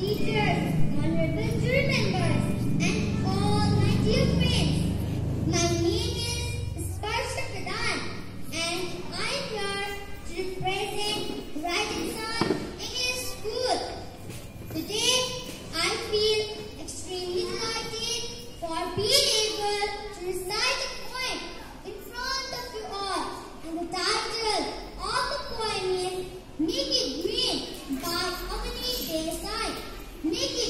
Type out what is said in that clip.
teachers, honorable jury members, and all my dear friends. My name is and I am here to English School. Today, Nikki.